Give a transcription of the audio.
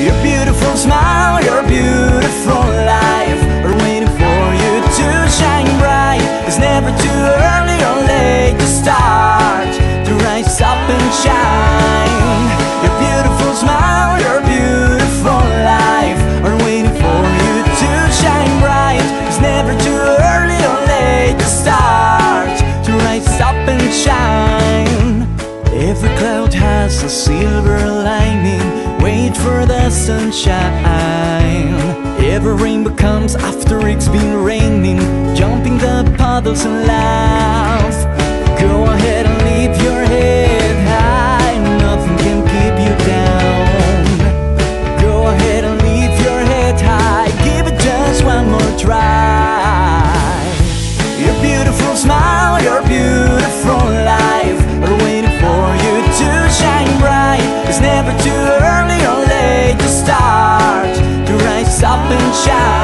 Your beautiful smile, your beautiful life are waiting for you to shine bright. It's never too early or late to start to rise up and shine. Your beautiful smile, your beautiful life are waiting for you to shine bright. It's never too early or late to start to rise up and shine. Every cloud has a silver lining. For the sunshine. Every rainbow comes after it's been raining. Jumping the puddles and laugh. Go ahead stop and shout.